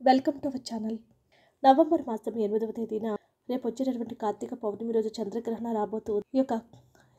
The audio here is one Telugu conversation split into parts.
Welcome to our channel. November మాసం ఎనిమిదవ తేదీన రేపు వచ్చేటటువంటి కార్తీక పౌర్ణమి రోజు చంద్రగ్రహణ రాబోతుంది ఈ యొక్క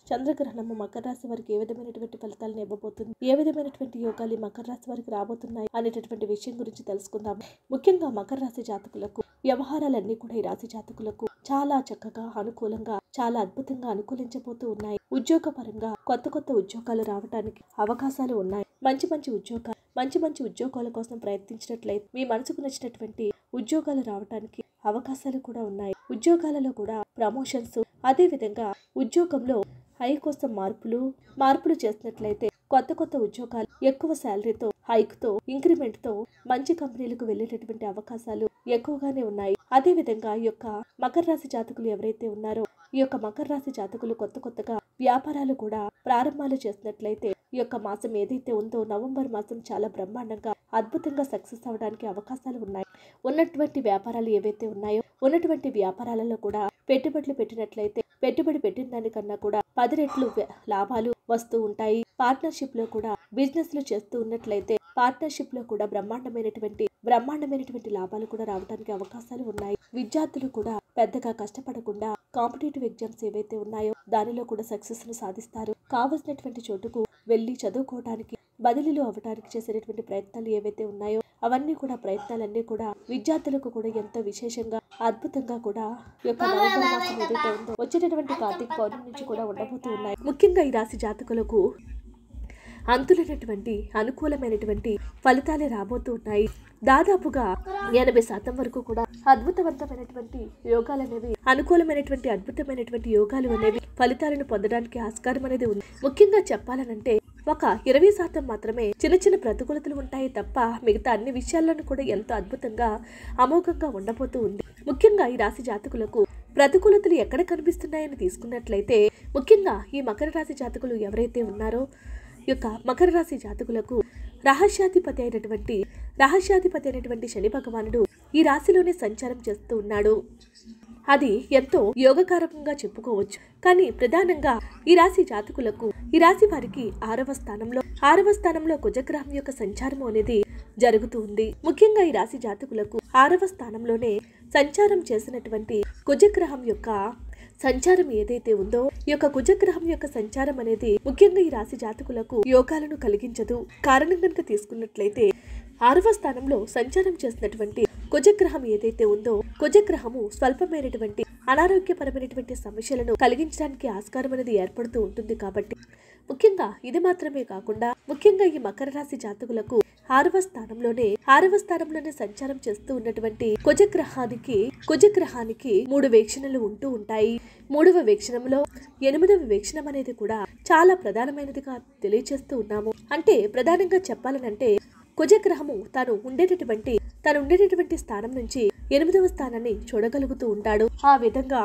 చంద్రగ్రహణము మకర రాశి వారికి ఏ విధమైనటువంటి ఫలితాలను ఇవ్వబోతుంది? ఏ విధమైనటువంటి యోగాలు మకర రాశి వారికి రాబోతున్నాయి అనేటటువంటి విషయం గురించి తెలుసుకుందాం. ముఖ్యంగా మకర రాశి జాతకులకు వ్యవహారాలన్నీ కూడా ఈ రాశి జాతకులకు చాలా చక్కగా అనుకూలంగా చాలా అద్భుతంగా అనుకూలించబోతూ ఉన్నాయి. ఉద్యోగపరంగా కొత్త కొత్త ఉద్యోగాలు రావడానికి అవకాశాలు ఉన్నాయి. మంచి మంచి ఉద్యోగాలు మంచి మంచి ఉద్యోగాల కోసం ప్రయత్నించినట్లయితే మీ మనసుకు నచ్చినటువంటి ఉద్యోగాలు రావడానికి అవకాశాలు కూడా ఉన్నాయి. ఉద్యోగాలలో కూడా ప్రమోషన్స్ అదే విధంగా ఉద్యోగంలో హై కోసం మార్పులు మార్పులు చేసినట్లయితే కొత్త కొత్త ఉద్యోగాలు ఎక్కువ శాలరీతో హైక్తో ఇంక్రిమెంట్తో మంచి కంపెనీలకు వెళ్ళేటటువంటి అవకాశాలు ఎక్కువగానే ఉన్నాయి. అదే విధంగా ఈ యొక్క మకర రాశి జాతకులు ఎవరైతే ఉన్నారో ఈ యొక్క మకర రాశి జాతకులు కొత్త కొత్తగా వ్యాపారాలు కూడా ప్రారంభాలు చేసినట్లయితే ఈ యొక్క మాసం ఏదైతే ఉందో నవంబర్ మాసం చాలా బ్రహ్మాండంగా అద్భుతంగా సక్సెస్ అవడానికి అవకాశాలు ఉన్నాయి. ఉన్నటువంటి వ్యాపారాలు ఏవైతే ఉన్నాయో ఉన్నటువంటి వ్యాపారాలలో కూడా పెట్టుబడులు పెట్టినట్లయితే పెట్టుబడి పెట్టిన దానికన్నా కూడా పది రెట్లు లాభాలు వస్తూ ఉంటాయి. పార్ట్నర్షిప్లో కూడా బిజినెస్లు చేస్తూ ఉన్నట్లయితే పార్ట్నర్షిప్లో కూడా బ్రహ్మాండమైనటువంటి బ్రహ్మాండమైనటువంటి లాభాలు కూడా రావడానికి అవకాశాలు ఉన్నాయి. విద్యార్థులు కూడా పెద్దగా కష్టపడకుండా కాంపిటేటివ్ ఎగ్జామ్స్ ఏవైతే ఉన్నాయో దానిలో కూడా సక్సెస్ను సాధిస్తారు. కావలసినటువంటి చోటుకు వెళ్ళి చదువుకోవడానికి బదిలీలు అవ్వడానికి చేసేటటువంటి ప్రయత్నాలు ఏవైతే ఉన్నాయో అవన్నీ కూడా ప్రయత్నాలన్నీ కూడా విద్యార్థులకు కూడా ఎంతో విశేషంగా అద్భుతంగా కూడా యొక్క నవంబర్ మాసం ఏదైతే ఉందో వచ్చేటటువంటి కార్తీక పౌర్ణమి నుంచి కూడా ఉండబోతూ ఉన్నాయి. ముఖ్యంగా ఈ రాశి జాతకులకు అంతులైనటువంటి అనుకూలమైనటువంటి ఫలితాలే రాబోతూ ఉన్నాయి. దాదాపుగా ఎనభై శాతం వరకు కూడా అద్భుతవంతమైనటువంటి యోగాలు అనేవి అనుకూలమైనటువంటి అద్భుతమైనటువంటి యోగాలు అనేవి ఫలితాలను పొందడానికి ఆస్కారం అనేది ఉంది. ముఖ్యంగా చెప్పాలనంటే ఒక ఇరవై శాతం మాత్రమే చిన్న చిన్న ప్రతికూలతలు ఉంటాయి తప్ప మిగతా అన్ని విషయాలను కూడా ఎంతో అద్భుతంగా అమోఘంగా ఉండబోతూ ఉంది. ముఖ్యంగా ఈ రాశి జాతకులకు ప్రతికూలతలు ఎక్కడ కనిపిస్తున్నాయని తీసుకున్నట్లయితే ముఖ్యంగా ఈ మకర రాశి జాతకులు ఎవరైతే ఉన్నారో ఈ యొక్క మకర రాశి జాతకులకు రహస్యాధిపతి అయినటువంటి రహస్యాధిపతి అయినటువంటి శని భగవానుడు ఈ రాశిలోనే సంచారం చేస్తూ ఉన్నాడు. అది ఎంతో యోగకారకంగా చెప్పుకోవచ్చు. కానీ ప్రధానంగా ఈ రాశి జాతకులకు ఈ రాశి వారికి ఆరవ స్థానంలో ఆరవ స్థానంలో కుజగ్రహం యొక్క సంచారం అనేది జరుగుతూ ఉంది. ముఖ్యంగా ఈ రాశి జాతకులకు ఆరవ స్థానంలోనే సంచారం చేసినటువంటి కుజగ్రహం యొక్క సంచారం ఏదైతే ఉందో ఈ యొక్క కుజగ్రహం యొక్క సంచారం అనేది ముఖ్యంగా ఈ రాశి జాతకులకు యోగాలను కలిగించదు. కారణం కనుక తీసుకున్నట్లయితే ఆరవ స్థానంలో సంచారం చేసినటువంటి కుజగ్రహం ఏదైతే ఉందో కుజగ్రహము స్వల్పమైనటువంటి అనారోగ్యపరమైనటువంటి సమస్యలను కలిగించడానికి ఆస్కారం అనేది ఏర్పడుతూ ఉంటుంది కాబట్టి ముఖ్యంగా ఇది మాత్రమే కాకుండా ముఖ్యంగా ఈ మకర రాశి జాతకులకు ఆరవ స్థానంలోనే ఆరవ స్థానంలోనే సంచారం చేస్తూ ఉన్నటువంటి కుజగ్రహానికి కుజగ్రహానికి మూడు వీక్షణలు ఉంటూ ఉంటాయి. మూడవ వీక్షణంలో ఎనిమిదవ వీక్షణం అనేది కూడా చాలా ప్రధానమైనదిగా తెలియచేస్తూ ఉన్నాము. అంటే ప్రధానంగా చెప్పాలనంటే కుజగ్రహము తాను ఉండేటటువంటి తాను ఉండేటటువంటి స్థానం నుంచి ఎనిమిదవ స్థానాన్ని చూడగలుగుతూ ఉంటాడు. ఆ విధంగా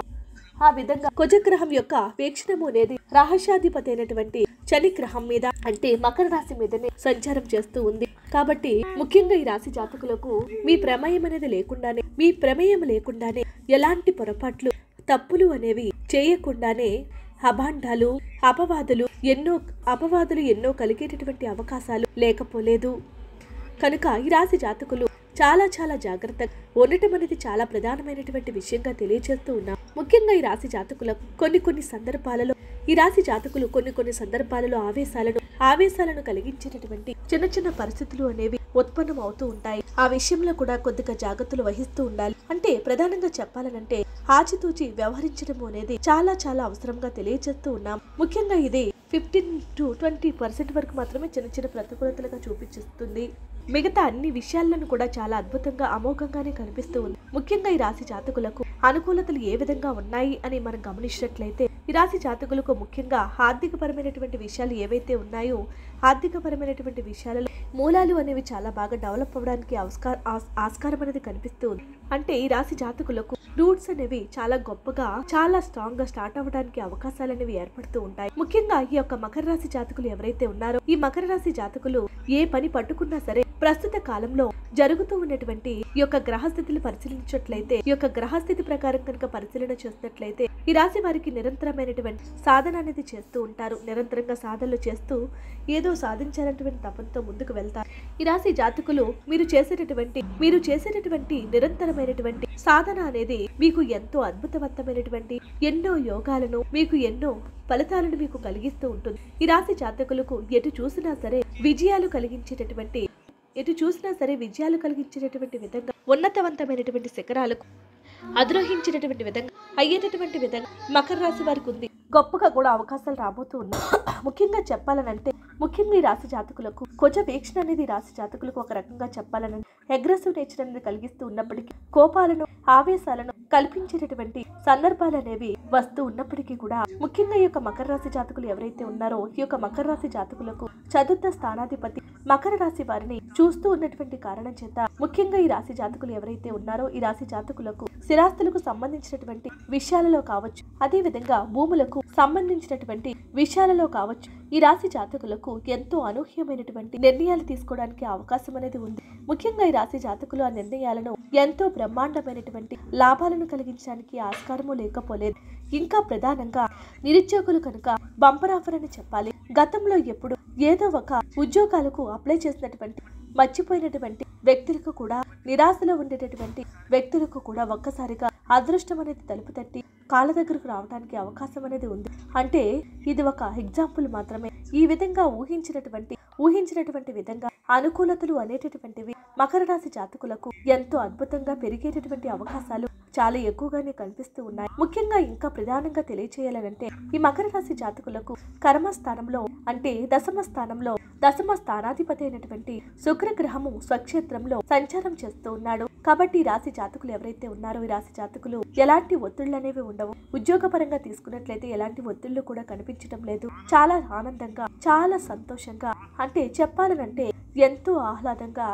ఆ విధంగా కుజగ్రహం యొక్క వీక్షణము అనేది రహస్యాధిపతి అయినటువంటి శని గ్రహం మీద అంటే మకర రాశి మీదనే సంచారం చేస్తూ ఉంది. కాబట్టి ముఖ్యంగా ఈ రాశి జాతకులకు మీ ప్రమేయం అనేది లేకుండానే మీ ప్రమేయం లేకుండానే ఎలాంటి పొరపాట్లు తప్పులు అనేవి చేయకుండానే అభాండాలు అపవాదులు ఎన్నో అపవాదులు ఎన్నో కలిగేటటువంటి అవకాశాలు లేకపోలేదు. కనుక ఈ రాశి జాతకులు చాలా చాలా జాగ్రత్తగా ఉండటం అనేది చాలా ప్రధానమైనటువంటి విషయంగా తెలియజేస్తూ ఉన్నాం. ముఖ్యంగా ఈ రాశి జాతకులకు కొన్ని కొన్ని సందర్భాలలో ఈ రాశి జాతకులు కొన్ని కొన్ని సందర్భాలలో ఆవేశాలను ఆవేశాలను కలిగించేటటువంటి చిన్న చిన్న పరిస్థితులు అనేవి ఉత్పన్నం అవుతూ ఉంటాయి. ఆ విషయంలో కూడా కొద్దిగా జాగ్రత్తలు వహిస్తూ ఉండాలి. అంటే ప్రధానంగా చెప్పాలనంటే ఆచితూచి వ్యవహరించడం అనేది చాలా చాలా అవసరంగా తెలియజేస్తూ ఉన్నాం. ముఖ్యంగా ఇది ఫిఫ్టీన్ టు ట్వంటీ పర్సెంట్ వరకు మాత్రమే చిన్న చిన్న ప్రతికూలతలుగా చూపించిస్తుంది. మిగతా అన్ని విషయాలను కూడా చాలా అద్భుతంగా అమోఘంగానే కనిపిస్తూ ఉంది. ముఖ్యంగా ఈ రాశి జాతకులకు అనుకూలతలు ఏ విధంగా ఉన్నాయి అని మనం గమనించినట్లయితే ఈ రాశి జాతకులకు ముఖ్యంగా ఆర్థికపరమైనటువంటి విషయాలు ఏవైతే ఉన్నాయో ఆర్థికపరమైనటువంటి విషయాలలో మూలాలు అనేవి చాలా బాగా డెవలప్ అవ్వడానికి ఆస్కార ఆస్కారం అనేది కనిపిస్తూ ఉంది. అంటే ఈ రాశి జాతకులకు రూట్స్ అనేవి చాలా గొప్పగా చాలా స్ట్రాంగ్గా స్టార్ట్ అవ్వడానికి అవకాశాలు అనేవి ఏర్పడుతూ ఉంటాయి. ముఖ్యంగా ఈ యొక్క మకర రాశి జాతకులు ఎవరైతే ఉన్నారో ఈ మకర రాశి జాతకులు ఏ పని పట్టుకున్నా సరే ప్రస్తుత కాలంలో జరుగుతూ ఉన్నటువంటి ఈ యొక్క గ్రహస్థితిని పరిశీలించినట్లయితే ఈ యొక్క గ్రహస్థితి ప్రకారం కనుక పరిశీలన చేసినట్లయితే ఈ రాశి వారికి నిరంతరమైనటువంటి సాధన అనేది చేస్తూ ఉంటారు. నిరంతరంగా సాధనలు చేస్తూ ఏదో సాధించాలన్నటువంటి తపంతో ముందుకు వెళ్తారు. ఈ రాశి జాతకులు మీరు చేసేటటువంటి మీరు చేసేటటువంటి నిరంతరమైనటువంటి సాధన అనేది మీకు ఎంతో అద్భుతవంతమైనటువంటి ఎన్నో యోగాలను మీకు ఎన్నో ఫలితాలను మీకు కలిగిస్తూ ఉంటుంది. ఈ రాశి జాతకులకు ఎటు చూసినా సరే విజయాలు కలిగించేటటువంటి ఎటు చూసినా సరే విజయాలు కలిగించేటటువంటి విధంగా ఉన్నతవంతమైనటువంటి శిఖరాలకు అధిరోహించినటువంటి విధంగా అయ్యేటటువంటి విధంగా మకర రాశి వారికి ఉంది. గొప్పగా కూడా అవకాశాలు రాబోతూ ఉన్నాయి. ముఖ్యంగా చెప్పాలనంటే ముఖ్యంగా ఈ రాశి జాతకులకు కొంచెం వీక్షణ అనేది రాశి జాతకులకు ఒక రకంగా చెప్పాలని అగ్రెసివ్ నేచర్ అనేది కలిగిస్తూ ఉన్నప్పటికీ కోపాలను ఆవేశాలను కల్పించేటటువంటి సందర్భాలు అనేవి వస్తూ ఉన్నప్పటికీ కూడా ముఖ్యంగా ఈ యొక్క మకర రాశి జాతకులు ఎవరైతే ఉన్నారో ఈ యొక్క మకర రాశి జాతకులకు చతుర్థ స్థానాధిపతి మకర రాశి వారిని చూస్తూ ఉన్నటువంటి కారణం చేత ముఖ్యంగా ఈ రాశి జాతకులు ఎవరైతే ఉన్నారో ఈ రాశి జాతకులకు స్థిరాస్తులకు సంబంధించినటువంటి విషయాలలో కావచ్చు అదే విధంగా భూములకు సంబంధించినటువంటి విషయాలలో కావచ్చు ఈ రాశి జాతకులకు ఎంతో అనూహ్యమైనటువంటి నిర్ణయాలు తీసుకోవడానికి అవకాశం అనేది ఉంది. ముఖ్యంగా ఈ రాశి జాతకులు ఆ నిర్ణయాలను ఎంతో బ్రహ్మాండమైనటువంటి లాభాలను కలిగించడానికి ఆస్కారము లేకపోలేదు. ఇంకా ప్రధానంగా నిరుద్యోగులు కనుక బంపర్ ఆఫర్ అని చెప్పాలి. గతంలో ఎప్పుడు ఏదో ఒక ఉద్యోగాలకు అప్లై చేసినటువంటి మర్చిపోయినటువంటి వ్యక్తులకు కూడా నిరాశలో ఉండేటటువంటి వ్యక్తులకు కూడా ఒక్కసారిగా అదృష్టం అనేది తలుపు తట్టి కాళ్ళ దగ్గరకు రావడానికి అవకాశం అనేది ఉంది. అంటే ఇది ఒక ఎగ్జాంపుల్ మాత్రమే. ఈ విధంగా ఊహించినటువంటి ఊహించినటువంటి విధంగా అనుకూలతలు అనేటటువంటివి మకర రాశి జాతకులకు ఎంతో అద్భుతంగా పెరిగేటటువంటి అవకాశాలు చాలా ఎక్కువగానే కనిపిస్తూ ఉన్నాయి. ముఖ్యంగా ఇంకా ప్రధానంగా తెలియచేయాలంటే ఈ మకర రాశి జాతకులకు కర్మ స్థానంలో అంటే దశమ స్థానంలో దశమ స్థానాధిపతి అయినటువంటి శుక్రగ్రహము స్వక్షేత్రంలో సంచారం చేస్తూ ఉన్నాడు. కాబట్టి ఈ రాశి జాతకులు ఎవరైతే ఉన్నారో ఈ రాశి జాతకులు ఎలాంటి ఒత్తిళ్ళు అనేవి ఉండవు. ఉద్యోగపరంగా తీసుకున్నట్లయితే ఎలాంటి ఒత్తిళ్ళు కూడా కనిపించడం లేదు. చాలా ఆనందంగా చాలా సంతోషంగా అంటే చెప్పాలనంటే ఎంతో ఆహ్లాదంగా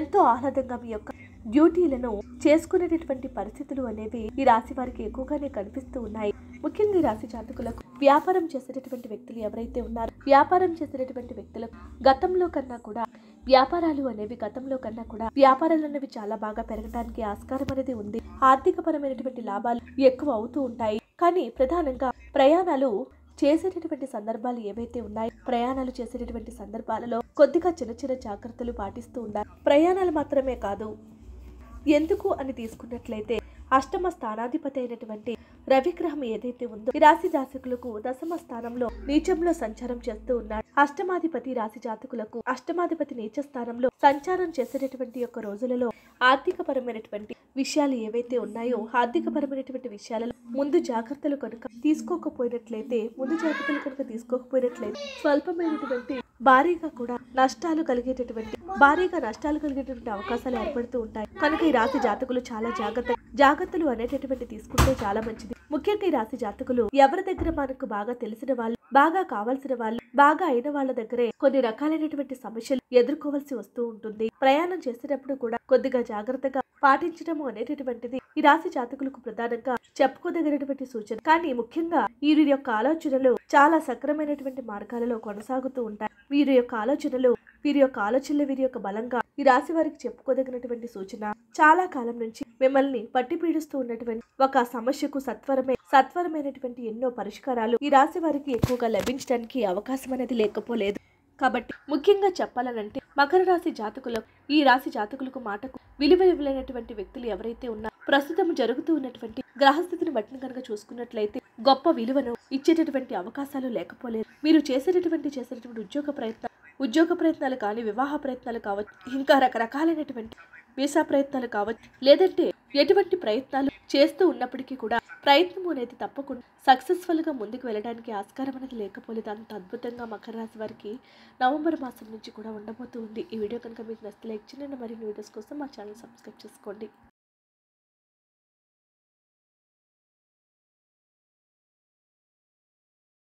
ఎంతో ఆహ్లాదంగా మీ యొక్క డ్యూటీలను చేసుకునేటటువంటి పరిస్థితులు అనేవి ఈ రాశి వారికి ఎక్కువగానే కనిపిస్తూ ఉన్నాయి. ముఖ్యంగా ఈ రాశి జాతకులకు వ్యాపారం చేసేటటువంటి వ్యక్తులు ఎవరైతే ఉన్నారో వ్యాపారం చేసేటటువంటి వ్యక్తులు గతంలో కన్నా కూడా వ్యాపారాలు అనేవి గతంలో కన్నా కూడా వ్యాపారాలు అనేవి చాలా బాగా పెరగడానికి ఆస్కారం అనేది ఉంది. ఆర్థిక పరమైనటువంటి లాభాలు ఎక్కువ అవుతూ ఉంటాయి. కానీ ప్రధానంగా ప్రయాణాలు చేసేటటువంటి సందర్భాలు ఏవైతే ఉన్నాయో ప్రయాణాలు చేసేటటువంటి సందర్భాలలో కొద్దిగా చిన్న చిన్న జాగ్రత్తలు పాటిస్తూ ఉండాలి. ప్రయాణాలు మాత్రమే కాదు ఎందుకు అని తీసుకున్నట్లయితే అష్టమ స్థానాధిపతి అయినటువంటి రవిగ్రహం ఏదైతే ఉందో ఈ రాశి జాతకులకు దశమ స్థానంలో నీచంలో సంచారం చేస్తూ ఉన్నాడు. అష్టమాధిపతి రాశి జాతకులకు అష్టమాధిపతి నీచ స్థానంలో సంచారం చేసేటటువంటి యొక్క రోజులలో ఆర్థికపరమైనటువంటి విషయాలు ఏవైతే ఉన్నాయో ఆర్థిక పరమైనటువంటి విషయాలలో ముందు జాగ్రత్తలు కనుక తీసుకోకపోయినట్లయితే ముందు జాగ్రత్తలు కనుక తీసుకోకపోయినట్లయితే స్వల్పమైనటువంటి భారీగా కూడా నష్టాలు కలిగేటటువంటి భారీగా నష్టాలు కలిగేటటువంటి అవకాశాలు ఏర్పడుతూ ఉంటాయి. కనుక ఈ రాశి జాతకులు చాలా జాగ్రత్త జాగ్రత్తలు అనేటటువంటి తీసుకుంటే చాలా మంచిది. ముఖ్యంగా ఈ రాశి జాతకులు ఎవరి దగ్గర మనకు బాగా తెలిసిన వాళ్ళు బాగా కావాల్సిన వాళ్ళు బాగా అయిన వాళ్ళ దగ్గరే కొన్ని రకాలైనటువంటి సమస్యలు ఎదుర్కోవాల్సి వస్తూ ఉంటుంది. ప్రయాణం చేసేటప్పుడు కూడా కొద్దిగా జాగ్రత్తగా పాటించడము అనేటటువంటిది ఈ రాశి జాతకులకు ప్రధానంగా చెప్పుకోదగినటువంటి సూచన. కానీ ముఖ్యంగా వీరి యొక్క ఆలోచనలు చాలా సక్రమైనటువంటి మార్గాలలో కొనసాగుతూ ఉంటాయి. వీరి యొక్క ఆలోచనలు వీరి యొక్క ఆలోచనలు వీరి యొక్క బలంగా ఈ రాశి వారికి చెప్పుకోదగినటువంటి సూచన. చాలా కాలం నుంచి మిమ్మల్ని పట్టి పీడిస్తూ ఉన్నటువంటి ఒక సమస్యకు సత్వరమే సత్వరమైనటువంటి ఎన్నో పరిష్కారాలు ఈ రాశి వారికి ఎక్కువగా లభించడానికి అవకాశం అనేది లేకపోలేదు. కాబట్టి ముఖ్యంగా చెప్పాలనంటే మకర రాశి జాతకులకు ఈ రాశి జాతకులకు మాటకు విలువ ఇవ్వలేనటువంటి వ్యక్తులు ఎవరైతే ఉన్నా ప్రస్తుతం జరుగుతూ ఉన్నటువంటి గ్రహస్థితిని బట్టిన కనుక చూసుకున్నట్లయితే గొప్ప విలువను ఇచ్చేటటువంటి అవకాశాలు లేకపోలేదు. మీరు చేసేటటువంటి చేసేటటువంటి ఉద్యోగ ప్రయత్నం ఉద్యోగ ప్రయత్నాలు కానీ వివాహ ప్రయత్నాలు కావచ్చు ఇంకా రకరకాలైనటువంటి వీసా ప్రయత్నాలు కావచ్చు లేదంటే ఎటువంటి ప్రయత్నాలు చేస్తూ ఉన్నప్పటికీ కూడా ప్రయత్నం అనేది తప్పకుండా సక్సెస్ఫుల్గా ముందుకు వెళ్ళడానికి ఆస్కారం అనేది లేకపోలేదు. అంత అద్భుతంగా మకర రాశి వారికి నవంబర్ మాసం నుంచి కూడా ఉండబోతుంది ఈ వీడియో కనుక మీకు నచ్చితే లైక్ చేయండి. మరిన్ని వీడియోస్ కోసం మా ఛానల్ సబ్స్క్రైబ్ చేసుకోండి.